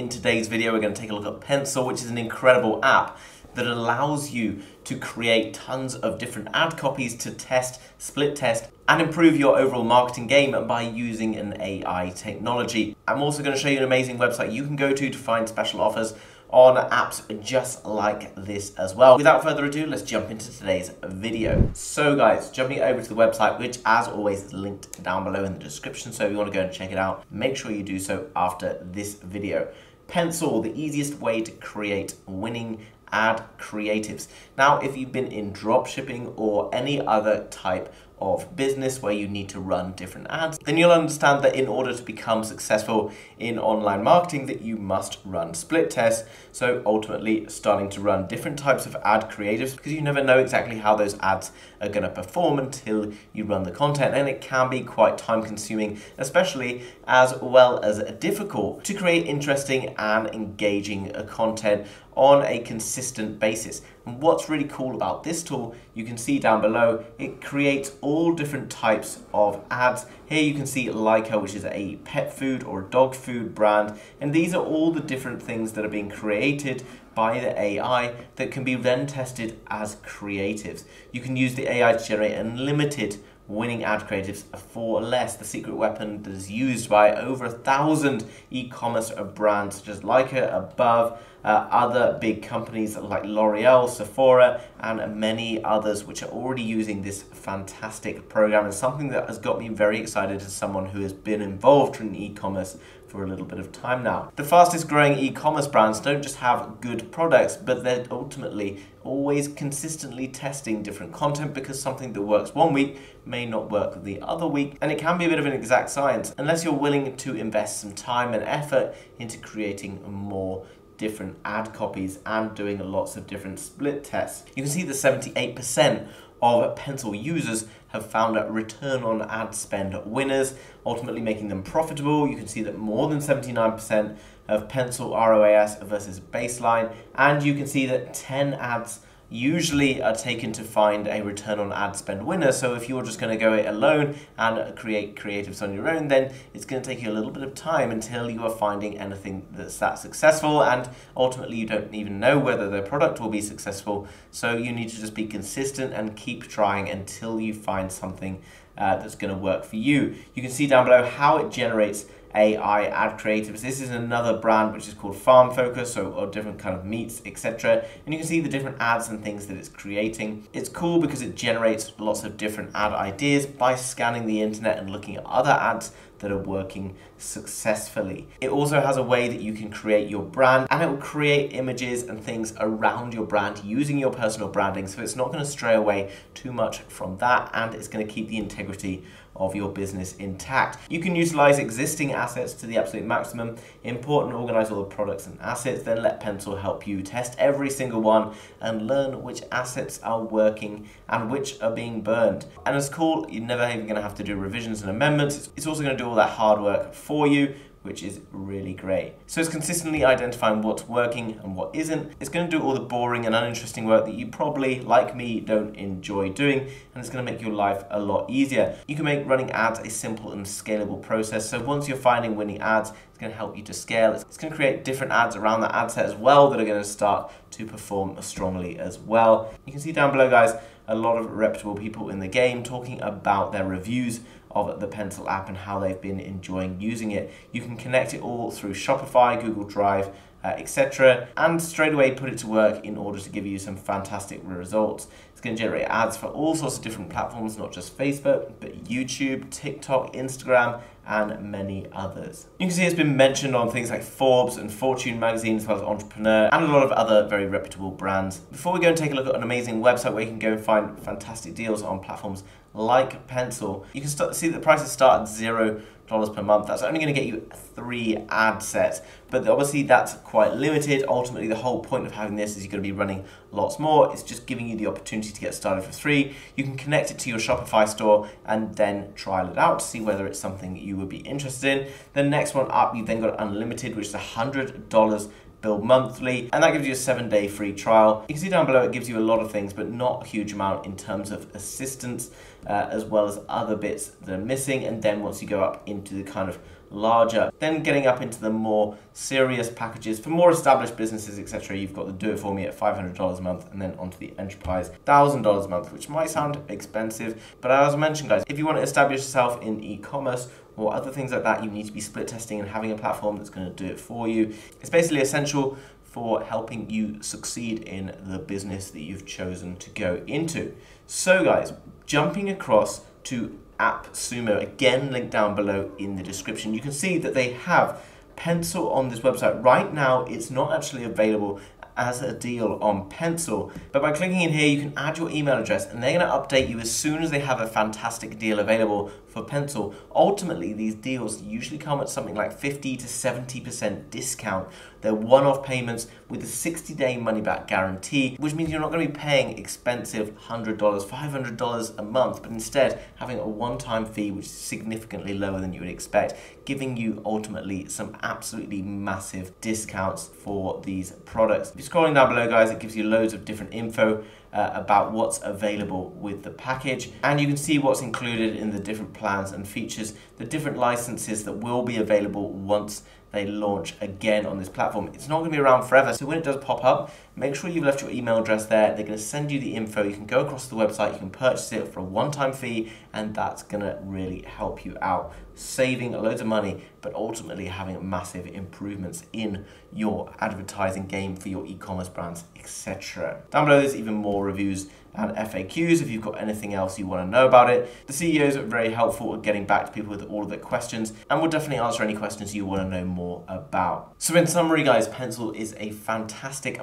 in today's video, we're going to take a look at Pencil, which is an incredible app that allows you to create tons of different ad copies to test, split test, and improve your overall marketing game by using an AI technology. I'm also going to show you an amazing website you can go to to find special offers on apps just like this as well. Without further ado, let's jump into today's video. So guys, jumping over to the website, which as always is linked down below in the description. So if you want to go and check it out, make sure you do so after this video. Pencil, the easiest way to create winning ad creatives. Now, if you've been in dropshipping or any other type of business where you need to run different ads, then you'll understand that in order to become successful in online marketing that you must run split tests. So ultimately starting to run different types of ad creatives because you never know exactly how those ads are going to perform until you run the content and it can be quite time consuming, especially as well as difficult to create interesting and engaging content on a consistent basis. And what's really cool about this tool, you can see down below, it creates all different types of ads. Here you can see Lyka, which is a pet food or dog food brand. And these are all the different things that are being created by the AI that can be then tested as creatives. You can use the AI to generate unlimited winning ad creatives for less. The secret weapon that is used by over a thousand e-commerce brands such as Lyka, Above, uh, other big companies like L'Oreal, Sephora, and many others which are already using this fantastic program and something that has got me very excited as someone who has been involved in e-commerce for a little bit of time now. The fastest growing e-commerce brands don't just have good products, but they're ultimately always consistently testing different content because something that works one week may not work the other week. And it can be a bit of an exact science unless you're willing to invest some time and effort into creating more different ad copies and doing lots of different split tests. You can see the 78% of pencil users have found a return on ad spend winners, ultimately making them profitable. You can see that more than 79% of pencil ROAS versus baseline, and you can see that 10 ads usually are taken to find a return on ad spend winner. So if you're just going to go it alone and create creatives on your own, then it's going to take you a little bit of time until you are finding anything that's that successful. And ultimately, you don't even know whether the product will be successful. So you need to just be consistent and keep trying until you find something uh, that's going to work for you. You can see down below how it generates AI ad creatives. This is another brand which is called Farm Focus, so or different kind of meats, etc. And you can see the different ads and things that it's creating. It's cool because it generates lots of different ad ideas by scanning the internet and looking at other ads that are working successfully. It also has a way that you can create your brand and it will create images and things around your brand using your personal branding so it's not going to stray away too much from that and it's going to keep the integrity of your business intact. You can utilize existing assets to the absolute maximum, import and organize all the products and assets, then let Pencil help you test every single one and learn which assets are working and which are being burned. And it's cool, you're never even gonna have to do revisions and amendments. It's also gonna do all that hard work for you which is really great. So it's consistently identifying what's working and what isn't. It's going to do all the boring and uninteresting work that you probably, like me, don't enjoy doing, and it's going to make your life a lot easier. You can make running ads a simple and scalable process. So once you're finding winning ads, it's going to help you to scale. It's going to create different ads around that ad set as well that are going to start to perform strongly as well. You can see down below, guys, a lot of reputable people in the game talking about their reviews of the Pencil app and how they've been enjoying using it. You can connect it all through Shopify, Google Drive, uh, etc. And straight away put it to work in order to give you some fantastic results. It's going to generate ads for all sorts of different platforms, not just Facebook, but YouTube, TikTok, Instagram, and many others. You can see it's been mentioned on things like Forbes and Fortune magazine, as well as Entrepreneur, and a lot of other very reputable brands. Before we go and take a look at an amazing website where you can go and find fantastic deals on platforms like Pencil, you can start, see that the prices start at zero dollars per month. That's only going to get you three ad sets, but obviously that's quite limited. Ultimately, the whole point of having this is you're going to be running lots more. It's just giving you the opportunity to get started for free. You can connect it to your Shopify store and then trial it out to see whether it's something you would be interested in. The next one up, you then got unlimited, which is $100 billed monthly, and that gives you a seven day free trial. You can see down below it gives you a lot of things, but not a huge amount in terms of assistance, uh, as well as other bits that are missing. And then once you go up into the kind of larger. Then getting up into the more serious packages for more established businesses, etc. You've got the Do It For Me at $500 a month and then onto the Enterprise $1,000 a month, which might sound expensive, but as I mentioned guys, if you want to establish yourself in e-commerce or other things like that, you need to be split testing and having a platform that's going to do it for you. It's basically essential for helping you succeed in the business that you've chosen to go into. So guys, jumping across to AppSumo, again linked down below in the description, you can see that they have Pencil on this website. Right now, it's not actually available as a deal on Pencil. But by clicking in here, you can add your email address and they're gonna update you as soon as they have a fantastic deal available for Pencil. Ultimately, these deals usually come at something like 50 to 70% discount. They're one-off payments with a 60-day money-back guarantee, which means you're not going to be paying expensive $100, $500 a month, but instead having a one-time fee which is significantly lower than you would expect, giving you ultimately some absolutely massive discounts for these products. If you're scrolling down below, guys, it gives you loads of different info uh, about what's available with the package and you can see what's included in the different plans and features, the different licenses that will be available once they launch again on this platform. It's not going to be around forever, so when it does pop up, make sure you've left your email address there. They're going to send you the info. You can go across the website, you can purchase it for a one-time fee, and that's going to really help you out, saving loads of money, but ultimately having massive improvements in your advertising game for your e-commerce brands, etc. Down below, there's even more reviews and FAQs if you've got anything else you want to know about it. The CEOs are very helpful at getting back to people with all of their questions and will definitely answer any questions you want to know more about. So in summary guys, Pencil is a fantastic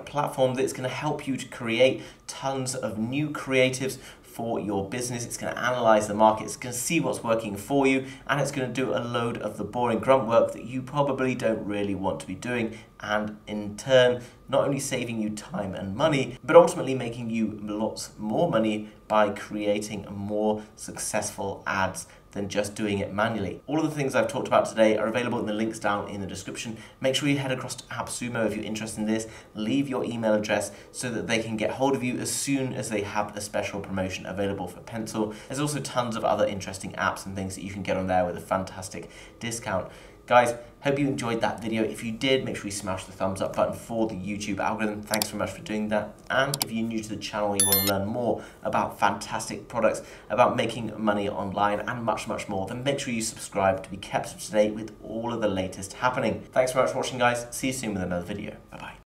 platform that's going to help you to create tons of new creatives for your business. It's going to analyze the market, it's going to see what's working for you, and it's going to do a load of the boring grunt work that you probably don't really want to be doing. And in turn, not only saving you time and money, but ultimately making you lots more money by creating more successful ads than just doing it manually. All of the things I've talked about today are available in the links down in the description. Make sure you head across to AppSumo if you're interested in this. Leave your email address so that they can get hold of you as soon as they have a special promotion available for Pencil. There's also tons of other interesting apps and things that you can get on there with a fantastic discount. Guys, hope you enjoyed that video. If you did, make sure you smash the thumbs up button for the YouTube algorithm. Thanks very much for doing that. And if you're new to the channel you want to learn more about fantastic products, about making money online and much, much more, then make sure you subscribe to be kept up to date with all of the latest happening. Thanks very much for watching, guys. See you soon with another video. Bye-bye.